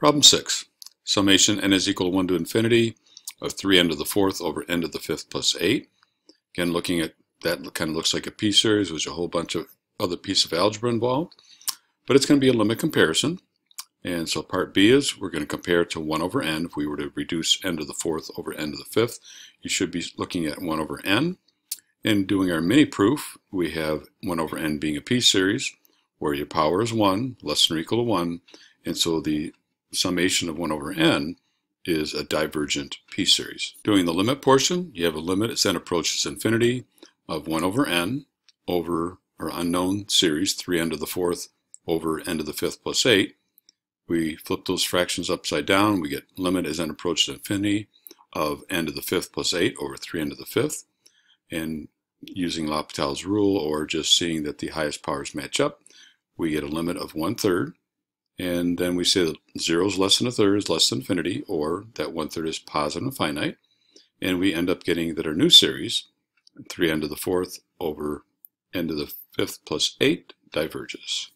Problem 6. Summation n is equal to 1 to infinity of 3 n to the 4th over n to the 5th plus 8. Again, looking at that kind of looks like a p-series. There's a whole bunch of other piece of algebra involved. But it's going to be a limit comparison. And so part B is we're going to compare to 1 over n. If we were to reduce n to the 4th over n to the 5th, you should be looking at 1 over n. And doing our mini proof, we have 1 over n being a p-series, where your power is 1, less than or equal to 1. And so the summation of 1 over n is a divergent p-series. Doing the limit portion, you have a limit as n approaches infinity of 1 over n over our unknown series, 3n to the 4th over n to the 5th plus 8. We flip those fractions upside down, we get limit as n approaches infinity of n to the 5th plus 8 over 3n to the 5th. And using L'Hopital's rule or just seeing that the highest powers match up, we get a limit of 1 third and then we say that 0 is less than a third is less than infinity, or that one third is positive and finite. And we end up getting that our new series, 3n to the fourth over n to the fifth plus 8, diverges.